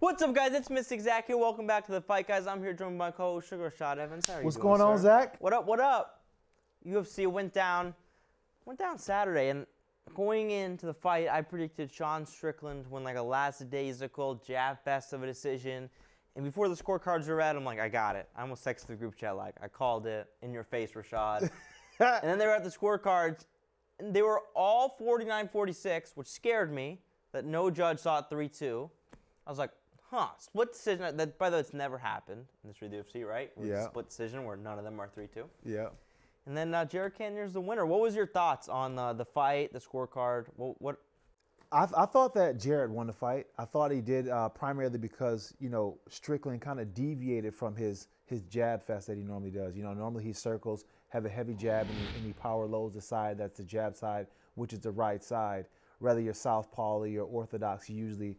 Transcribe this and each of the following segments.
What's up, guys? It's Mystic Zach here. Welcome back to the fight, guys. I'm here joined by my co-host Suga Rashad Evans. How are What's you doing, going on, sir? Zach? What up? What up? UFC went down, went down Saturday, and going into the fight, I predicted Sean Strickland win like a last daisical jab fest of a decision. And before the scorecards were read, I'm like, I got it. I almost texted the group chat like, I called it in your face, Rashad. and then they were at the scorecards, and they were all 49-46, which scared me that no judge saw it 3-2. I was like, huh, split decision. That, by the way, it's never happened in this UFC, right? It's Yeah. Split decision where none of them are 3-2. Yeah. And then uh, Jared Cannonier's the winner. What was your thoughts on uh, the fight, the scorecard? What, what? I, I thought that Jared won the fight. I thought he did uh, primarily because you know Strickland kind of deviated from his his jab fest that he normally does. You know, normally he circles, have a heavy jab, and he, and he power loads the side that's the jab side, which is the right side. Whether you're southpaw or you're orthodox, you usually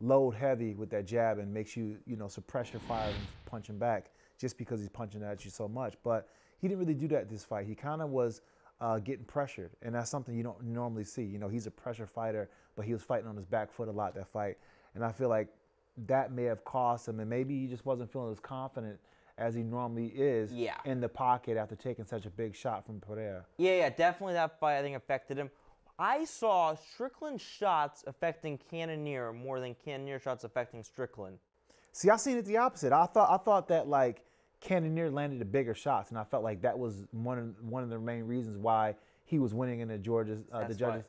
load heavy with that jab and makes you you know suppress your fire and punch him back just because he's punching at you so much. But he didn't really do that this fight. He kind of was uh, getting pressured, and that's something you don't normally see. You know, he's a pressure fighter, but he was fighting on his back foot a lot that fight, and I feel like that may have cost him, and maybe he just wasn't feeling as confident as he normally is Yeah. in the pocket after taking such a big shot from Pereira. Yeah, yeah, definitely that fight I think affected him. I saw Strickland shots affecting Cannonier more than Cannonier shots affecting Strickland. See, I seen it the opposite. I thought I thought that like Cannonier landed the bigger shots, and I felt like that was one of one of the main reasons why he was winning in the Georgia's uh, the That's why. judges.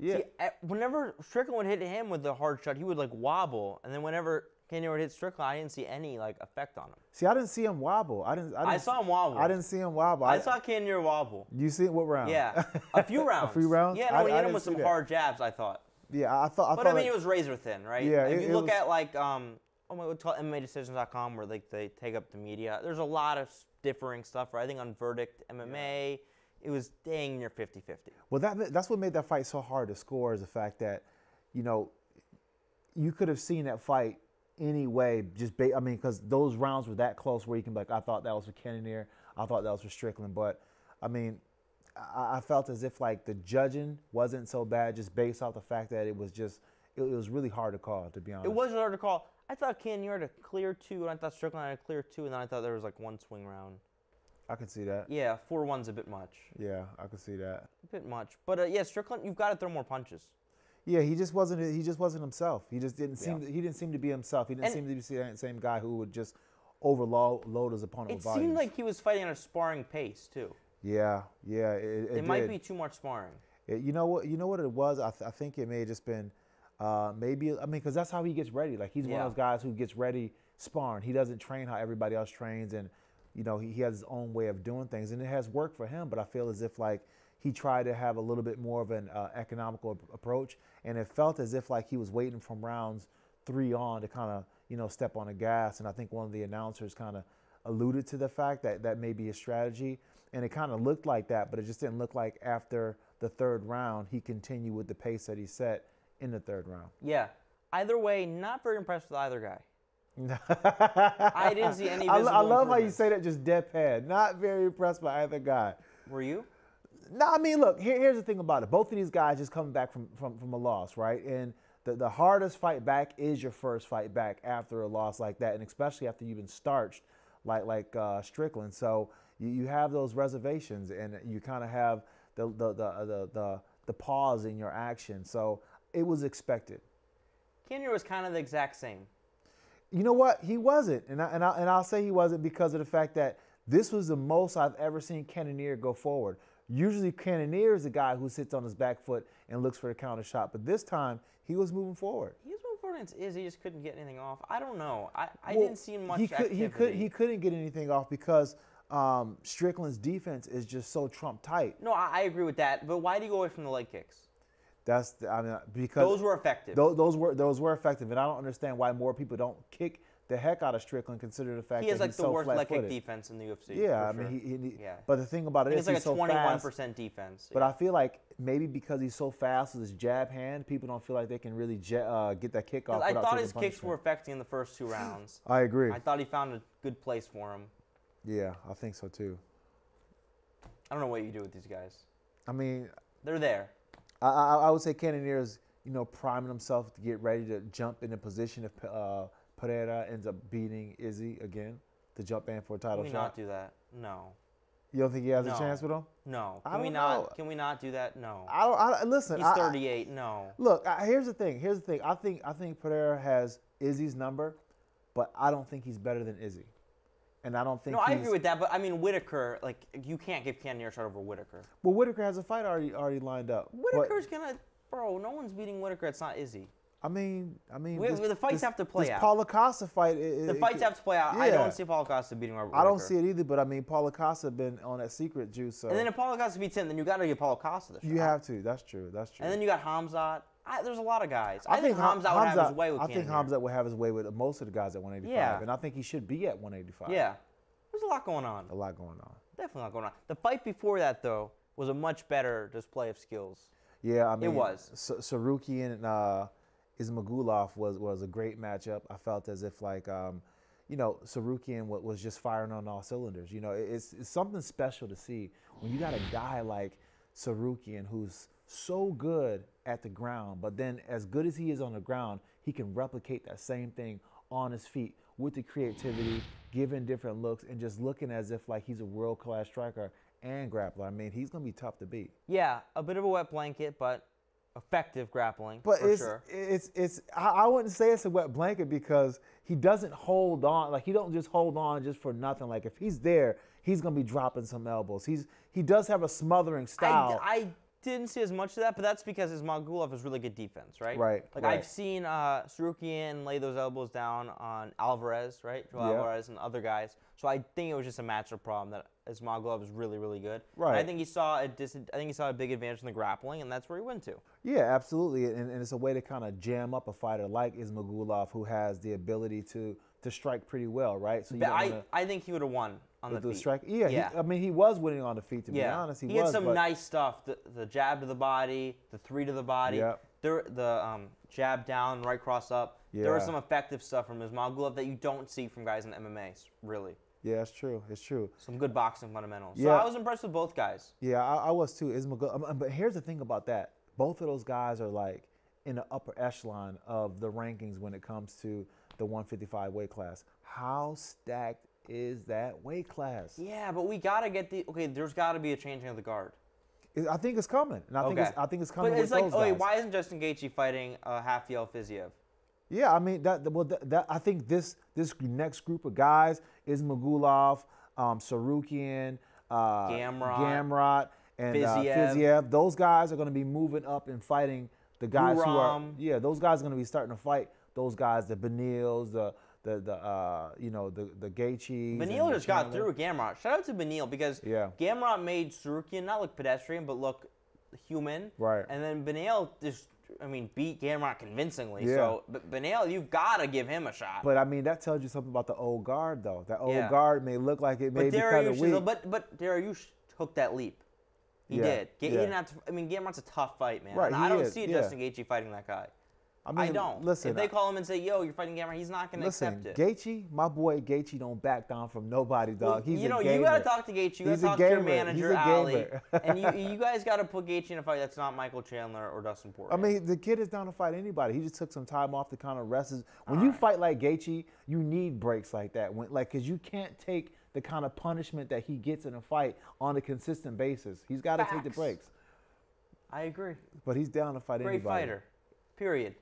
Yeah, See, whenever Strickland would hit him with the hard shot, he would like wobble, and then whenever Would hit Strickland, I didn't see any like effect on him. see, I didn't see him wobble. I didn't. I, didn't I saw him wobble. I didn't see him wobble. I saw Cannonier wobble. You see it? What round? Yeah, a few rounds. a few rounds. Yeah, I- no, he I hit him with some that. hard jabs. I thought. Yeah, I thought. I But thought I mean, like- it was razor thin, right? Yeah, If it- you it look was- at like um, oh my, what's called MMADecisions.com, where like they take up the media. There's a lot of differing stuff. Right? I think on Verdict MMA, it was dang near 50-50. Well, that that's what made that fight so hard to score is the fact that, you know, you could have seen that fight anyway. Just ba- I mean, because those rounds were that close where you can be like, I thought that was for Cannonier, I thought that was for Strickland, but I mean, I, I felt as if like the judging wasn't so bad just based off the fact that it was just it, it was really hard to call to be honest. It was hard to call. I thought Cannonier had a clear two, and I thought Strickland had a clear two, and then I thought there was like one swing round. I could see that. Yeah, four one's a bit much. Yeah, I could see that. A bit much. But uh, yeah, Strickland, you've got to throw more punches. Yeah, he just wasn't. He just wasn't himself. He just didn't seem. Yeah. He didn't seem to be himself. He didn't And- seem to be the same guy who would just overload load his opponent It with volumes. seemed like he was fighting at a sparring pace too. Yeah, yeah. It, it, It, might be too much sparring. It- you know what? You know what it was. I, th- I think it may have just been uh, maybe. I mean, because that's how he gets ready. Like he's one of those guys who gets ready sparring. He doesn't train how everybody else trains, and you know he, he has his own way of doing things, and it has worked for him. But I feel as if like he tried to have a little bit more of an uh, economical ap- approach, and it felt as if like he was waiting from rounds three on to kind of you know step on the gas. And I think one of the announcers kind of alluded to the fact that that may be a strategy, and it kind of looked like that, but it just didn't look like after the third round he continued with the pace that he set in the third round. Yeah. Either way, not very impressed with either guy. I didn't see any I, I love how you say that just deadpan. Not very impressed by either guy. Were you? No, I mean, look, here, here's the thing about it. Both of these guys just coming back from, from, from a loss, right? And the, the hardest fight back is your first fight back after a loss like that, and especially after you've been starched like like uh, Strickland. So you, you have those reservations, and you kind of have the the, the the the the pause in your action. So it was expected. Cannonier was kind of the exact same. You know what? He wasn't, and I, and I, and I'll say he wasn't because of the fact that this was the most I've ever seen Cannonier go forward. Usually, Cannonier is the guy who sits on his back foot and looks for the counter shot, but this time he was moving forward. He was moving forward Iz. He just couldn't get anything off. I don't know. I, I Well, didn't see much He could, activity. he could he couldn't get anything off because um, Strickland's defense is just so trump tight. No, I, I agree with that. But why do you go away from the leg kicks? That's the, I mean because Those were effective. Those, those were those were effective, and I don't understand why more people don't kick the heck out of Strickland, considering the fact he has that like he's the so worst leg kick defense in the UFC. Yeah, I mean, sure. he, he, Yeah. But the thing about it is it's like he's a so 21% defense. But yeah. I feel like maybe because he's so fast with his jab hand, people don't feel like they can really je- uh, get that kick off. I thought his kicks were affecting in the first two rounds. I agree. I thought he found a good place for him. yeah, I think so too. I don't know what you do with these guys. I mean, They're there. I, I, I would say Cannonier's, you know, priming himself to get ready to jump into position if uh, Pereira ends up beating Izzy again to jump in for a title Can we shot? not do that? No. You don't think he has No. a chance with him? No. I Can we don't not? know. Can we not do that? No. I don't. I, listen, He's I- I- 38. No. Look, I, here's the thing. Here's the thing. I think I think Pereira has Izzy's number, but I don't think he's better than Izzy, and I don't think. No, I agree with that, but I mean Whitaker, like you can't give Cannonier a shot over Whitaker. Well, Whitaker has a fight already already lined up. but- Whitaker's gonna, bro. No one's beating Whitaker. It's not Izzy. I mean, I mean, We- the fights have to play this out. Paulo Costa fight. The fights have to play out. I don't see Paulo Costa beating Robert I don't Whitaker. see it either, but I mean, Paulo Costa been on that secret juice, so And then if Paulo Costa beats him, then you got to give Paulo Costa the shot. you have to. That's true. That's true. And then you got Hamzat. I, there's a lot of guys. I, think, Ham- Hamzat would have his way with I think Cannonier. Hamzat would have his way with most of the guys at 185, Yeah. and I think he should be at 185. Yeah. There's a lot going on. a lot going on. Definitely a lot going on. The fight before that, though, was a much better display of skills. Yeah, I mean, it was. S- Tsarukyan and uh, Ismagulov was was a great matchup. I felt as if like, um, you know, Tsarukyan wa- was just firing on all cylinders. You know, it's, it's something special to see when you got a guy like Tsarukyan who's so good at the ground, but then as good as he is on the ground, he can replicate that same thing on his feet with the creativity, giving different looks, and just looking as if like he's a world class striker and grappler. I mean, he's gonna be tough to beat. Yeah, a bit of a wet blanket, but effective grappling But for it's sure. it's it's I, I wouldn't say it's a wet blanket because he doesn't hold on like he don't just hold on just for nothing. Like if he's there, he's gonna be dropping some elbows. He's he does have a smothering style. I, I didn't see as much of that, but that's because his Ismagulov has really good defense, right? Right, Like right. I've seen uh, Tsarukyan lay those elbows down on Alvarez, right? Joel Yeah. Alvarez and other guys. So I think it was just a matchup problem that Ismagulov is really, really good. And I Right. think he saw a dis- I think he saw a big advantage in the grappling, and that's where he went to. yeah, absolutely, and, and it's a way to kind of jam up a fighter like Ismagulov who has the ability to to strike pretty well, right? So you I, wanna- I think he would have won on the the feet. strike. Yeah, Yeah. He, I mean he was winning on the feet to be honest. He, he, was, had some but nice stuff. The, the jab to the body, the three to the body, Yep. the the um, jab down, right cross up. There was some effective stuff from Ismagulov that you don't see from guys in MMA. Really, yeah, it's true. It's true. some good boxing fundamentals. So Yeah. I was impressed with both guys. Yeah, I, I was too. Ismagul, um, but here's the thing about that: both of those guys are like in the upper echelon of the rankings when it comes to the 155 weight class. How stacked is that weight class? Yeah, but we gotta get the okay. There's got to be a changing of the guard. I think it's coming, and I think it's, I think it's coming But with it's like, oh wait, why isn't Justin Gaethje fighting uh, Rafael Fiziev? Yeah, I mean that. Well, that, that I think this this next group of guys is Magulov, um, Tsarukyan, uh, Gamrot, Gamrot, and uh, Fiziev. Fiziev. Those guys are going to be moving up and fighting the guys who are. Yeah, those guys are going to be starting to fight those guys, the Beneils, the the the uh, you know the the Gaethjes. and Beneil just got through Gamrot. Shout out to Beneil because Yeah. Gamrot made Tsarukyan not look pedestrian but look human. Right. And then Beneil just, I mean, beat Gamrot convincingly. Yeah. So, but Beneil, you've got to give him a shot. But I mean, that tells you something about the old guard, though. That old Yeah. guard may look like it may but be kind of weak. but but Dariush took that leap. He Yeah, did. Ga- he yeah. didn't have to, I mean, Gamrot's a tough fight, man. Right, I don't is, see. Justin Gaethje fighting that guy. I I, don't. Listen, if they I- call him and say, "Yo, you're fighting Gamrot," he's not going to accept it. Gaethje, my boy Gaethje don't back down from nobody, dog. Well, He's you a gamer. you know, you got to talk to Gaethje. You got He's to talk to your manager, Ali, and you, you guys got to put Gaethje in a fight that's not Michael Chandler or Dustin Poirier. I mean, the kid is down to fight anybody. He just took some time off to kind of rest. His, when you fight like Gaethje, you need breaks like that. When, like, cause you can't take the kind of punishment that he gets in a fight on a consistent basis. He's got to take the breaks. I agree. But he's down to fight Great anybody. Great fighter. Period.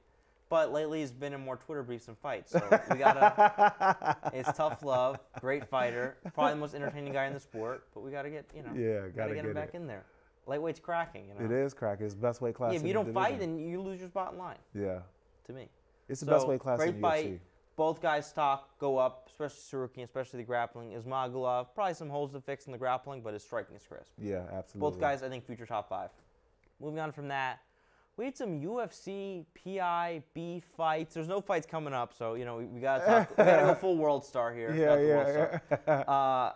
But lately he's been in more Twitter briefs and fights. So we gotta. it's tough love. Great fighter. Probably the most entertaining guy in the sport. But we gotta get you know. Yeah, gotta, gotta get him back it. in there. Lightweight's cracking. You know. It is cracking. It's best weight class. Yeah, if you don't fight, then you lose your spot in line. yeah, To me. it's the So, best weight class great in the fight. UFC. Both guys' stock go up, especially Tsarukyan, especially the grappling. Ismagulov, probably some holes to fix in the grappling, but his striking is crisp. Yeah, absolutely. Both guys, I think, future top five. Moving on from that, we had some UFC PI B fights. There's no fights coming up, so you know we, we gotta talk, we gotta go full world star here. Yeah, not the world yeah, star. Uh,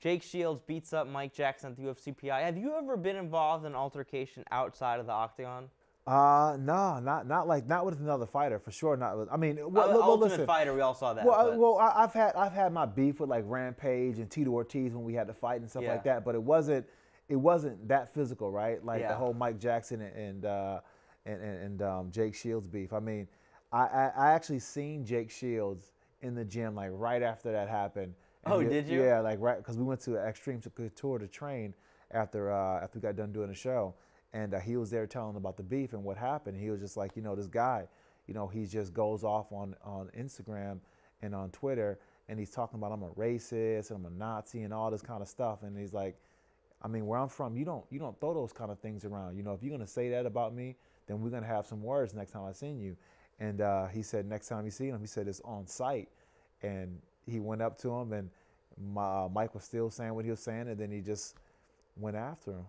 Jake Shields beats up Mike Jackson at the UFC PI. Have you ever been involved in an altercation outside of the octagon? Uh, no, not not like not with another fighter for sure. Not with. I mean, well, Uh, well, Ultimate listen. Fighter, we all saw that. Well, I, well, I, I've had I've had my beef with like Rampage and Tito Ortiz when we had to fight and stuff Yeah. like that, but it wasn't it wasn't that physical, right? Like Yeah. the whole Mike Jackson and and, uh, and and, um, Jake Shields beef. I mean, I, I I actually seen Jake Shields in the gym like right after that happened. And Oh, did you? Yeah, like right because we went to Extreme Couture to train after uh, after we got done doing the show, and uh, he was there telling about the beef and what happened. He was just like, you know, this guy, you know, he just goes off on on Instagram and on Twitter, and he's talking about I'm a racist and I'm a Nazi and all this kind of stuff, and he's like, I mean, where I'm from, you don't you don't throw those kind of things around. You know, if you're gonna say that about me, then we're gonna have some words next time I see you. And uh, he said next time you see him, he said it's on site, and he went up to him, and my, uh, Mike was still saying what he was saying, and then he just went after him.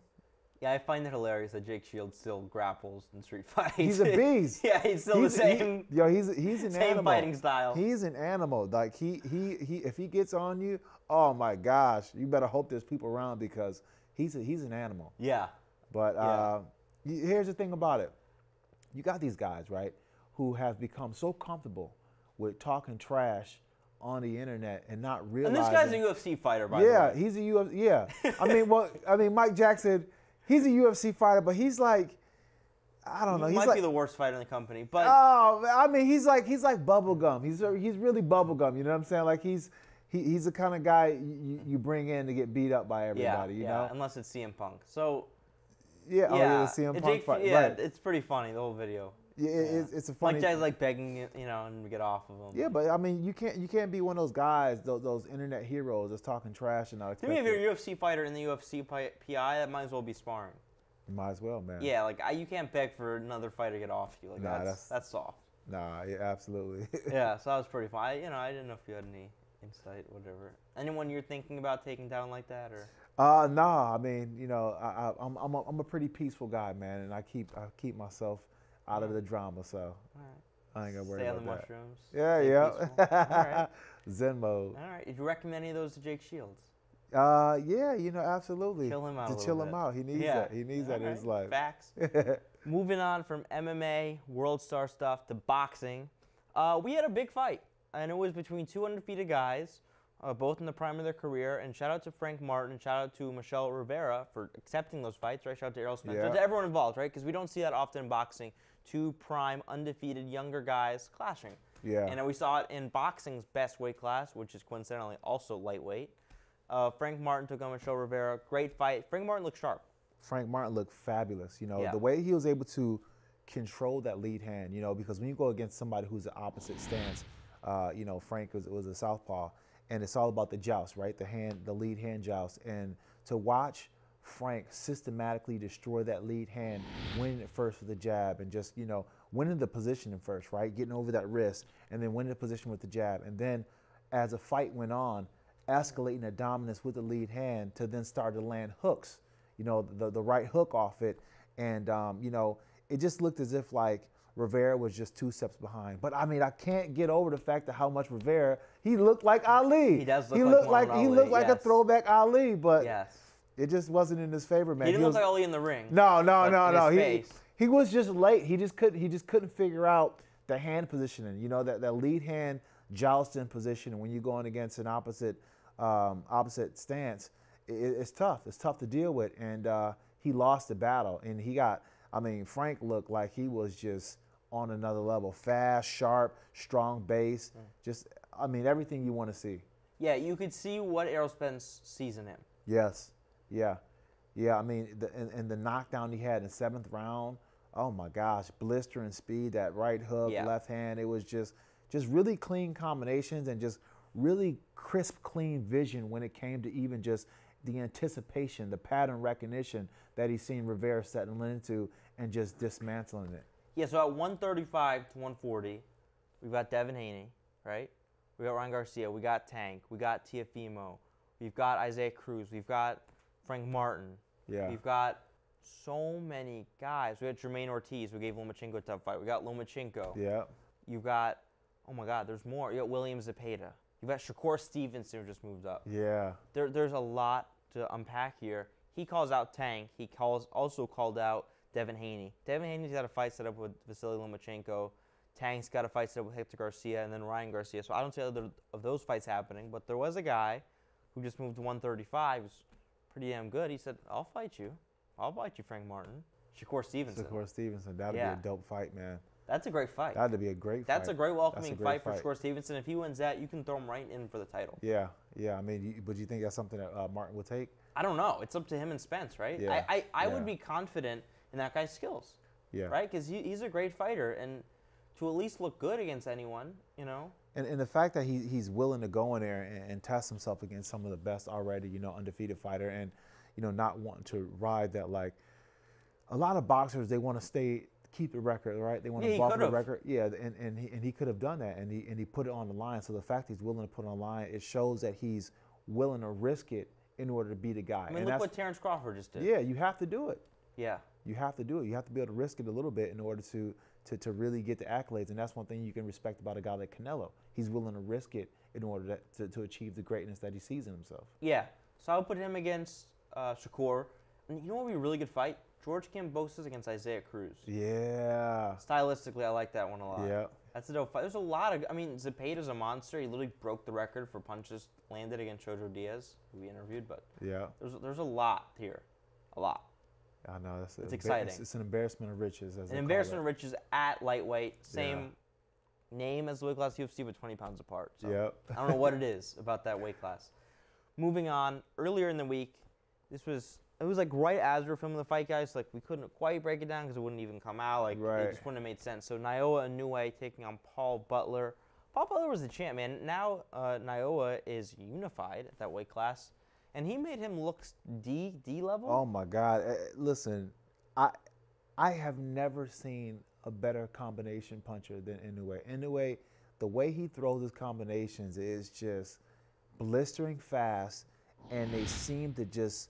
Yeah, I find it hilarious that Jake Shields still grapples in street fights. He's a beast. yeah, he's still He's- the he- same. yo, he's he's an same animal. fighting style. He's an animal. Like he he he. If he gets on you, oh my gosh, you better hope there's people around because he's a, he's an animal. yeah. But uh, here's the thing about it. You got these guys, right, who have become so comfortable with talking trash on the internet and not really. And this guy's a UFC fighter, by yeah, the way. Yeah, he's a UFC. Yeah, I mean, well, I mean, Mike Jackson, he's a UFC fighter, but he's like, I don't know, He he's might like, be the worst fighter in the company, but oh, I mean, he's like, he's like bubblegum. He's he's really bubblegum. You know what I'm saying? Like he's he, he's the kind of guy you, you bring in to get beat up by yeah, everybody. you yeah, know? unless it's CM Punk. So Yeah. Oh, yeah, yeah. The CM Punk fight. yeah, right. it's pretty funny the whole video. Yeah, Yeah. It's, it's a funny. Mike Jack's like begging, you know, and get off of him. yeah, but I mean, you can't you can't be one of those guys, those, those internet heroes that's talking trash and not To me, if you're a UFC fighter in the UFC pi- PI, that might as well be sparring. You might as well, man. Yeah, like I, you can't beg for another fighter to get off you. Like Nah, that's, that's- that's soft. Nah. Yeah. Absolutely. yeah, so that was pretty fun. I, you know, I didn't know if you had any insight, whatever. Anyone you're thinking about taking down like that, or Uh, nah, I mean, you know, I, I, I'm, I'm, a, I'm a pretty peaceful guy, man, and I keep, I keep myself out of the drama, so all right, I ain't gonna worry stay on about the that. mushrooms. Yeah, yeah. all right, Zen mode. all right. Did you recommend any of those to Jake Shields? Uh, yeah, you know, absolutely. Chill him out To chill him out. He needs yeah, that. He needs that in his life. Facts. Moving on from MMA, World Star stuff to boxing, uh, we had a big fight, and it was between two undefeated guys, uh, both in the prime of their career. And shout out to Frank Martin, shout out to Michel Rivera for accepting those fights, right? Shout out to Errol Spence, Yeah. to everyone involved, right? Because we don't see that often in boxing. Two prime, undefeated younger guys clashing. yeah. And we saw it in boxing's best weight class, which is coincidentally also lightweight. Uh, Frank Martin took on Michel Rivera. Great fight. Frank Martin looked sharp. Frank Martin looked fabulous. You know, Yeah. the way he was able to control that lead hand, you know, because when you go against somebody who's the opposite stance, uh, you know, Frank was, was a southpaw, and it's all about the joust, right? The hand, the lead hand joust. And to watch Frank systematically destroy that lead hand, winning it first with the jab, and just, you know, winning the positioning first, right? Getting over that wrist, and then winning the position with the jab. And then as the fight went on, escalating the dominance with the lead hand to then start to land hooks you know, the, the right hook off it. And, um, you know, it just looked as if like Rivera was just two steps behind. But I mean, I can't get over the fact of how much Rivera, he looked like Ali. He does look he like looked like, he looked like a throwback Ali, but Yes. it just wasn't in his favor, man. He didn't was- look like Ali in the ring. no, no, no, no. He, face. he was just late. He just couldn't he just couldn't figure out the hand positioning. You know, that, that lead hand jousting position when you're going against an opposite um, opposite stance, it, it's tough. It's tough to deal with. And uh, he lost the battle. And he got I mean, Frank looked like he was just on another level. Fast, sharp, strong base. Mm. Just I mean, everything you want to see. Yeah, you could see what Errol Spence sees in him. Yes. Yeah. Yeah. I mean, the, and, and the knockdown he had in the seventh round. Oh my gosh, blistering speed, that right hook, Yeah. left hand. It was just, just really clean combinations and just really crisp, clean vision when it came to even just the anticipation, the pattern recognition that he's seen Rivera settling into and just dismantling it. Yeah, so at 135 to 140, we've got Devin Haney, right? We got Ryan Garcia, we got Tank, we got Teofimo, we've got Isaac Cruz, we've got Frank Martin, Yeah. we've got so many guys. We got Jermaine Ortiz, we gave Lomachenko a tough fight. We got Lomachenko. Yeah. You've got, oh my God, there's more. You got William Zepeda. You've got Shakur Stevenson who just moved up. Yeah. There, there's a lot to unpack here. He calls out Tank. He calls also called out Devin Haney. Devin Haney's got a fight set up with Vasily Lomachenko. Tank's got a fight set up with Hector Garcia and then Ryan Garcia. So I don't see other of those fights happening. But there was a guy who just moved to 135. Who's pretty damn good. He said, "I'll fight you. I'll fight you, Frank Martin." Shakur Stevenson. Shakur Stevenson. That'd Yeah. be a dope fight, man. That's a great fight. That'd be a great fight. That's fight. a great welcoming great fight, for. Shakur Stevenson. If he wins that, you can throw him right in for the title. Yeah, yeah. I mean, you, but you think that's something that uh, Martin would take? I don't know. It's up to him and Spence, right? Yeah, I, I, I yeah. would be confident in that guy's skills, Yeah. right? Because he, he's a great fighter, and to at least look good against anyone, you know. And, and the fact that he, he's willing to go in there and, and test himself against some of the best already, you know, undefeated fighter, and you know, not wanting to ride that like a lot of boxers they want to stay keep the record, right? They want Yeah, to he the record. Yeah, and, and he and he could have done that, and he and he put it on the line. So the fact he's willing to put it on the line, it shows that he's willing to risk it in order to be the guy. I mean, and look that's what Terrence Crawford just did. yeah, you have to do it. Yeah. You have to do it. You have to be able to risk it a little bit in order to, to, to really get the accolades. And that's one thing you can respect about a guy like Canelo. He's willing to risk it in order to, to, to achieve the greatness that he sees in himself. Yeah. So I would put him against uh, Shakur. And you know what would be a really good fight? George Kambosos against Isaac Cruz. Yeah. Stylistically, I like that one a lot. Yeah. That's a dope fight. There's a lot of. I mean, Zepeda's a monster. He literally broke the record for punches landed against Jojo Diaz, who we interviewed. But Yeah. there's there's a lot here, a lot. I know. That's It's exciting. It's, it's an embarrassment of riches. As An embarrassment of riches at lightweight, same Yeah. name as the weight class UFC, but 20 pounds apart. So Yep. I don't know what it is about that weight class. Moving on, earlier in the week, this was it was like right as we were filming the fight, guys. Like we couldn't quite break it down because it wouldn't even come out. Like Right. it just wouldn't have made sense. So Naoya Inoue taking on Paul Butler. Paul Butler was the champ, man. Now uh, Naoya is unified at that weight class, and he made him look D D level. Oh my God! Uh, listen, I I have never seen a better combination puncher than Inoue. Inoue, the way he throws his combinations is just blistering fast, and they seem to just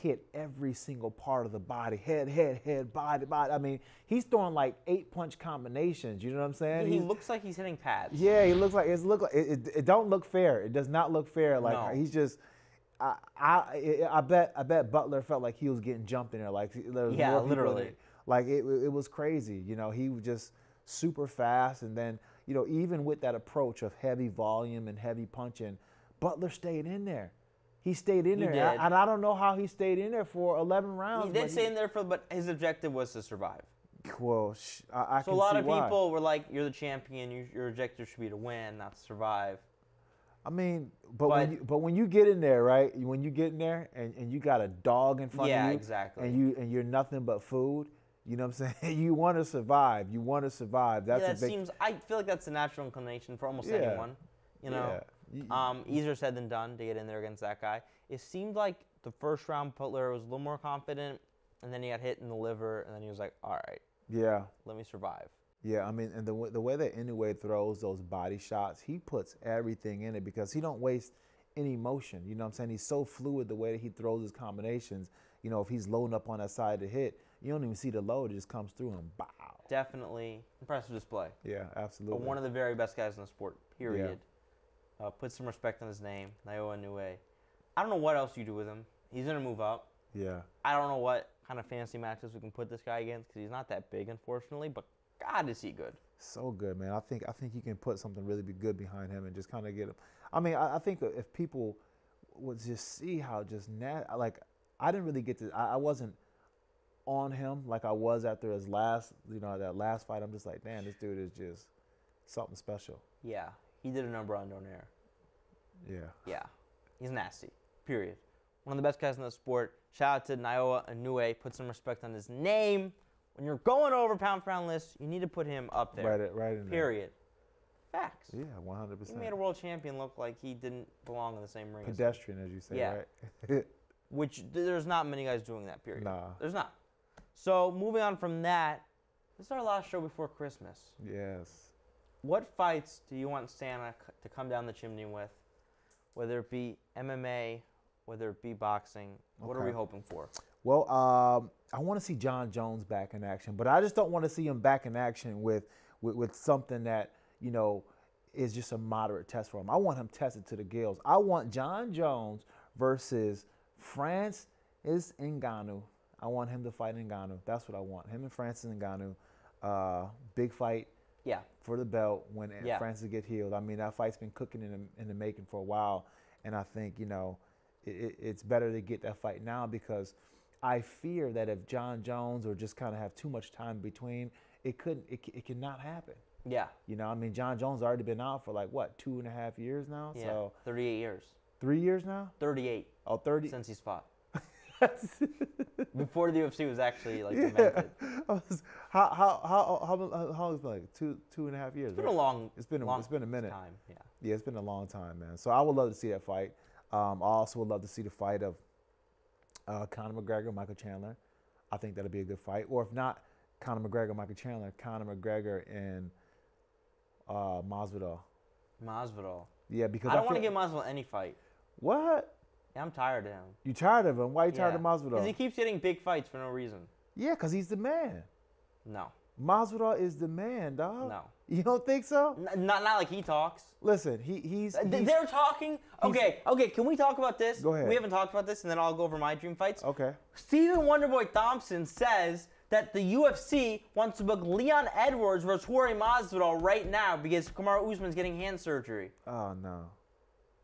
hit every single part of the body, head, head, head, body, body. I mean, he's throwing like eight punch combinations. You know what I'm saying? he He's- looks like he's hitting pads. yeah, he looks like it's look like it, it, it don't look fair. It does not look fair. Like No. he's just. I, I I bet I bet Butler felt like he was getting jumped in there. Like there was Yeah, more literally. there. Like it it was crazy. You know, he was just super fast, and then you know even with that approach of heavy volume and heavy punching, Butler stayed in there. He stayed in He there, And I- and I don't know how he stayed in there for 11 rounds. He did stay in there for, but his objective was to survive. Well, sh- I, I So a lot of why. people were like, "You're the champion. You, your objective should be to win, not to survive." I mean, but, when But- you but when you get in there, right? When you get in there and, and you got a dog in front Yeah, of you, exactly. and you and you're nothing but food. You know what I'm saying? you want to survive. You want to survive. That's yeah, a that big. seems. I feel like that's the natural inclination for almost Yeah. anyone. You know, Yeah. Um, easier said than done to get in there against that guy. It seemed like the first round, Butler was a little more confident, and then he got hit in the liver, and then he was like, "All right, yeah, let me survive." Yeah. I mean, and the way- the way that Inoue throws those body shots, he puts everything in it because he don't waste any motion. You know what I'm saying? He's so fluid the way that he throws his combinations. You know, if he's loading up on that side to hit, you don't even see the load; it just comes through and bow. Definitely impressive display. Yeah, But absolutely. one of the very best guys in the sport. Period. Uh, put some respect on his name, Naoya Inoue. I don't know what else you do with him. He's gonna move up. yeah. I don't know what kind of fantasy matches we can put this guy against because he's not that big, unfortunately. But God, is he good? So good, man. I think I think you can put something really be good behind him and just kind of get him. I mean, I, I think if people would just see how just nat like I didn't really get to. I, I wasn't on him like I was after his last, you know, that last fight. I'm just like, damn, this dude is just something special. Yeah, he did a number on Donaire. Yeah. Yeah, he's nasty. Period. One of the best guys in the sport. Shout out to Naoya Inoue. Put some respect on his name. When you're going over pound for pound list, you need to put him up there. Right, right in there. Period. Facts. Yeah, 100. He made a world champion look like he didn't belong in the same ring. Pedestrian, as you say, Yeah. right? Which there's not many guys doing that. Period. Nah. There's not. So moving on from that, this is our last show before Christmas. yes. What fights do you want Santa to come down the chimney with? Whether it be MMA, whether it be boxing, what are we hoping for? Well, um, I want to see Jon Jones back in action, but I just don't want to see him back in action with, with with something that you know is just a moderate test for him. I want him tested to the gills. I want Jon Jones versus France is Ngannou. I want him to fight Ngannou. That's what I want. Him and Francis Ngannou. Uh, big fight Yeah, for the belt when Yeah. Francis get healed. I mean, that fight's been cooking in the, in the making for a while, and I think you know it, it, it's better to get that fight now because I fear that if Jon Jones or just kind of have too much time between, it couldn't. It, it cannot happen. Yeah. You know, I mean, Jon Jones already been out for like what two and a half years now. Yeah. So 38 years. three years now. 38 Oh, 30. since he's fought. Before the UFC was actually like yeah. was- how how how how how long like two two and a half years? It's been right? a long. It's been a- long it's been a minute. Time. Yeah. Yeah, it's been a long time, man. So I would love to see that fight. Um, I also would love to see the fight of uh, Conor McGregor, Michael Chandler. I think that'll be a good fight. Or if not, Conor McGregor, Michael Chandler, Conor McGregor, and uh, Masvidal. Masvidal. Yeah, because I don't want to give Masvidal any fight. what? Yeah, I'm tired of him. You tired of him? Why are you tired of Masvidal? Because he keeps getting big fights for no reason. yeah, because he's the man. No. Masvidal is the man, dog. No. You don't think so? N- not not like he talks. Listen, he he's, he's They're talking. Okay, okay. Can we talk about this? Go ahead. We haven't talked about this, and then I'll go over my dream fights. okay. Stephen Wonderboy Thompson says that the UFC wants to book Leon Edwards versus Jorge Masvidal right now because Kamaru Usman's getting hand surgery. Oh no.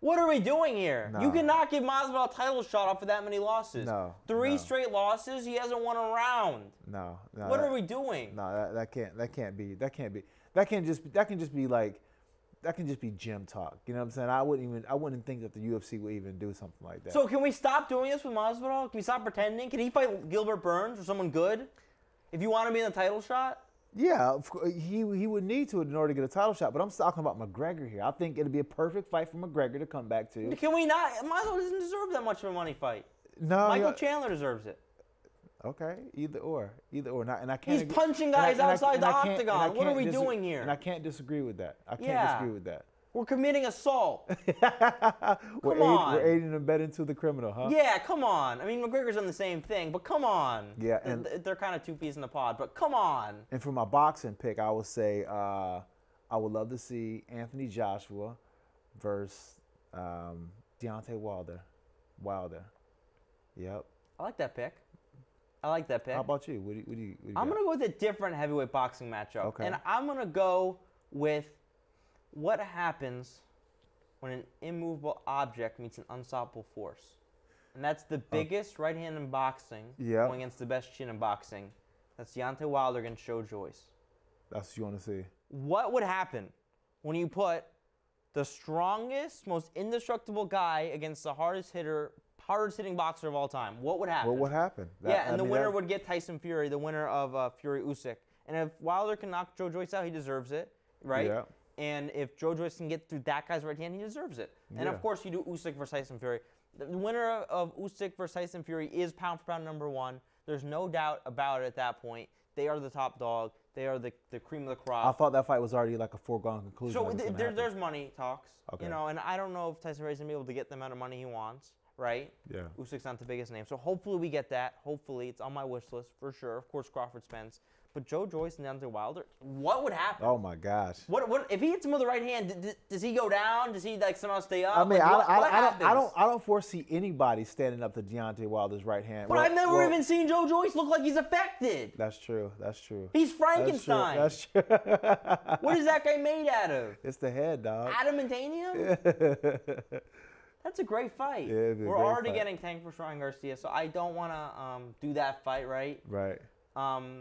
What are we doing here? You cannot give Masvidal a title shot off of that many losses. No, Three no. straight losses. He hasn't won a round. No. no what that- are we doing? No, that, that can't that can't be that can't be that can just that can just be like that can just be gym talk. You know what I'm saying? I wouldn't even I wouldn't think that the UFC would even do something like that. So can we stop doing this with Masvidal? Can we stop pretending? Can he fight Gilbert Burns or someone good? If you want to be in the title shot? yeah, he he would need to in order to get a title shot. But I'm talking about McGregor here. I think it'd be a perfect fight for McGregor to come back to. Can we not? Masvidal doesn't deserve that much of a money fight. No, Michael yeah, Chandler deserves it. Okay, either or, either or. Not, and I can't. He's agree- punching guys I- outside the octagon. What are we doing here? And I can't disagree with that. I can't Yeah. disagree with that. We're committing assault. we're, Come aid- on. we're aiding and abetting to the criminal, huh? yeah, come on. I mean, McGregor's done the same thing, but come on. Yeah, They're- and- they're, they're kind of two peas in the pod, but come on. And for my boxing pick, I would say uh, I would love to see Anthony Joshua versus um, Deontay Wilder. Wilder. Yep. I like that pick. I like that pick. How about you? What do you, what do you, what do you I'm got? gonna go with a different heavyweight boxing matchup, Okay. and I'm gonna go with what happens when an immovable object meets an unstoppable force, and that's the oh. biggest right hand in boxing Yep. going against the best chin in boxing. That's Deontay Wilder against Joe Joyce. That's what you want to see. What would happen when you put the strongest, most indestructible guy against the hardest hitter, hardest hitting boxer of all time? What would happen? What would happen? That- Yeah, I and the mean, winner that- would get Tyson Fury, the winner of uh, Fury Usyk. And if Wilder can knock Joe Joyce out, he deserves it, right? Yeah. And if Joe Joyce can get through that guy's right hand, he deserves it. And Yeah. of course, you do Usyk versus Tyson Fury. The winner of Usyk versus Tyson Fury is pound for pound number one. There's no doubt about it at that point. They are the top dog. They are the, the cream of the crop. I thought that fight was already like a foregone conclusion. So th- there, there's money talks, Okay. you know, and I don't know if Tyson Fury's gonna be able to get the amount of money he wants, right? Yeah. Usyk's not the biggest name, so hopefully we get that. Hopefully it's on my wish list for sure. Of course, Crawford Spence, but Joe Joyce and Deontay Wilder. What would happen? Oh my gosh. What, what if he hits him with the right hand? does he go down? Does he like somehow stay up? I mean, Like, I, what, I, what I, don't, I don't, I don't foresee anybody standing up to Deontay Wilder's right hand. But Well- I've never well, even seen Joe Joyce look like he's affected. That's true. That's true. He's That's true. Frankenstein. That's true. What is that guy made out of? it's the head, dog. Adamantium? That's a great fight. Yeah, it'd be a We're already fight. getting tanked for Ryan Garcia, so I don't want to um, do that fight, right? right. Um,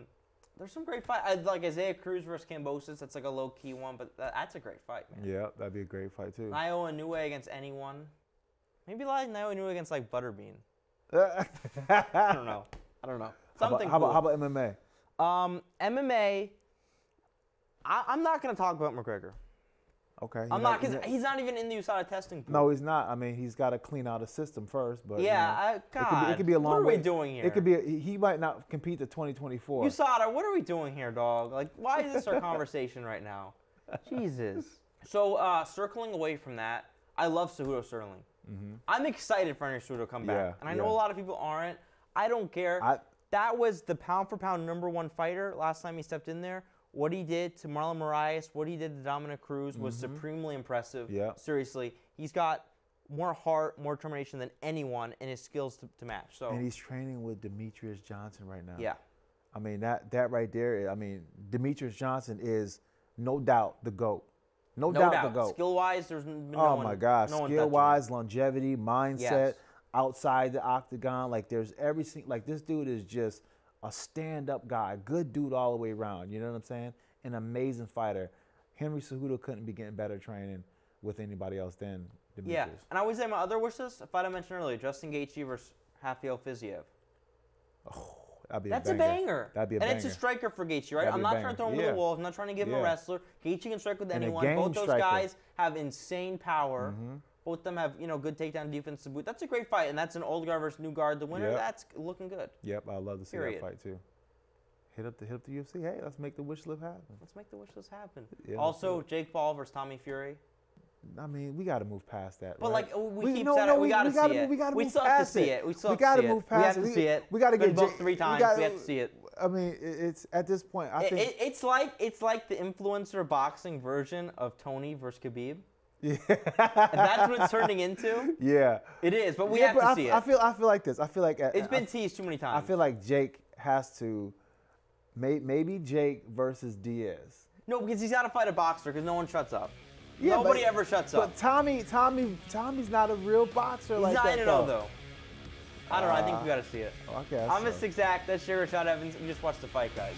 there's some great fight. I, like Isaac Cruz versus Kambosos. That's like a low key one, but that, that's a great fight, man. Yeah, that'd be a great fight too. Naoya Inoue against anyone. Maybe like Naoya Inoue against like Butterbean. I I don't know. I don't know. Something How about, how cool. about, how about MMA? um, MMA. I, I'm not gonna talk about McGregor. Okay. I'm not because he's not even in the USADA testing pool. No, he's not. I mean, he's got to clean out his system first. But you Yeah, know, I, it, could God. be, it could be a long What are way. we doing here? It could be. A, he might not compete to 2024. USADA, what are we doing here, dog? Like, why is this our conversation right now? Jesus. So, uh, circling away from that, I love Cejudo Sterling. I'm excited for Henry Cejudo to come back, Mm-hmm. Yeah, and I know yeah. a lot of people aren't. I don't care. I- that was the pound for pound number one fighter last time he stepped in there. What he did to Marlon Moraes, what he did to Dominick Cruz was supremely impressive. Mm-hmm. Yeah. Seriously, he's got more heart, more determination than anyone, and his skills to, to match. So, and he's training with Demetrious Johnson right now. yeah. I mean that that right there. I mean Demetrious Johnson is no doubt the goat. No, No doubt, doubt. the goat. Skill wise, there's no oh one, my gosh, no Skill wise, longevity, mindset. Yes. outside the octagon. Like there's every single like this dude is just a stand-up guy, good dude all the way around. You know what I'm saying? An amazing fighter. Henry Cejudo couldn't be getting better training with anybody else than Demetrious. Yeah, and I would say my other wishes, fight I mentioned earlier, Justin Gaethje versus Rafael Fiziev. Oh, that'd be That's a a banger. banger. That'd be a and banger. it's a striker for Gaethje, right? That'd I'm not banger. trying to throw him to Yeah. the wolves. I'm not trying to give him a wrestler. Gaethje can strike with And anyone. Both those striker. guys have insane power. Mm-hmm. Both of them have you know good takedown defense to boot. That's a great fight, and that's an old guard versus new guard. The winner, Yep. that's looking good. Yep, I'd love to see Period. that fight too. Hit up the hit up the UFC. Hey, let's make the wish list happen. Let's make the wish list happen. Yeah, also, Jake Paul versus Tommy Fury. I mean, we got to move past that. But right? like we, keep no, saying, no, it, we, gotta, gotta see it. We got to we move still have to past see it. it. We still gotta to move it. past we have to see it. We got to get booked three we times. gotta- we have to see it. I mean, it's at this point. I It- think. it- it's like it's like the influencer boxing version of Tony versus Khabib. Yeah. That's what it's turning into. yeah. It is, but we Yeah, have but to I, see I feel. I feel like this. I feel like. uh, It's I- been teased too many times. I feel like Jake has to. May, maybe Jake versus Diaz. no, because he's got to fight a boxer because no one shuts up. Yeah, Nobody but- ever shuts up. But. Tommy, Tommy, Tommy's not a real boxer He's like that. though. I don't know. I think Uh, we got to see it. Okay. I'm Mystic Zach. That's Suga Rashad Evans. You just watch the fight, guys.